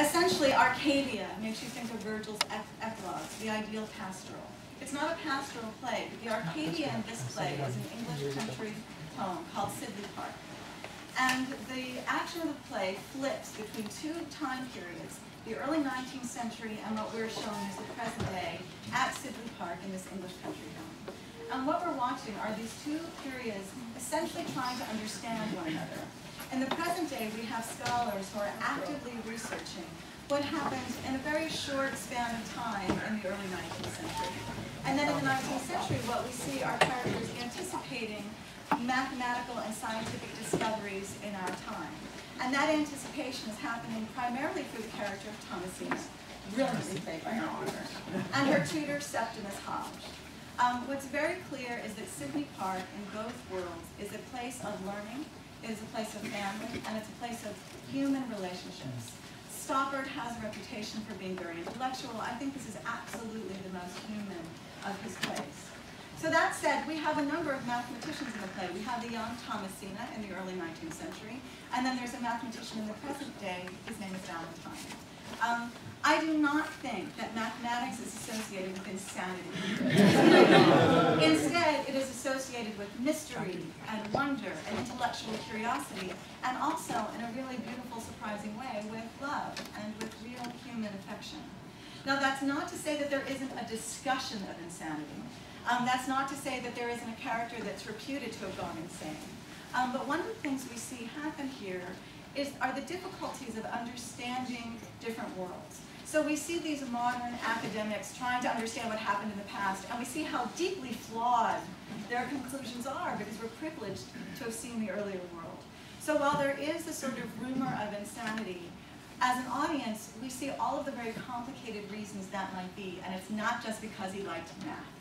Essentially, Arcadia makes you think of Virgil's Eclogues, the ideal pastoral. It's not a pastoral play, but the Arcadia in this play is an English country poem called Sidley Park. And the action of the play flips between two time periods, the early 19th century and what we're showing is the present day at Sidley Park in this English country home. And what we're watching are these two periods essentially trying to understand one another. In the present day, we have scholars who are actively researching what happened in a very short span of time in the early 19th century. And then in the 19th century, what we see are characters anticipating mathematical and scientific discoveries in our time. And that anticipation is happening primarily through the character of Thomasina, brilliantly played by her author, and her tutor Septimus Hodge. Um, what's very clear is that Sidley Park in both worlds is a place of learning it is a place of family, and it's a place of human relationships. Stoppard has a reputation for being very intellectual. I think this is absolutely the most human of his plays. So that said, we have a number of mathematicians in the play. We have the young Thomasina in the early 19th century, and then there's a mathematician in the present day. His name is Valentine. Um, I do not think that mathematics is associated with insanity. With mystery and wonder and intellectual curiosity, and also, in a really beautiful, surprising way, with love and with real human affection. Now, that's not to say that there isn't a discussion of insanity. Um, that's not to say that there isn't a character that's reputed to have gone insane. Um, but one of the things we see happen here is, are the difficulties of understanding different worlds. So we see these modern academics trying to understand what happened in the past, and we see how deeply flawed their conclusions are because we're privileged to have seen the earlier world. So while there is this sort of rumor of insanity, as an audience, we see all of the very complicated reasons that might be, and it's not just because he liked math.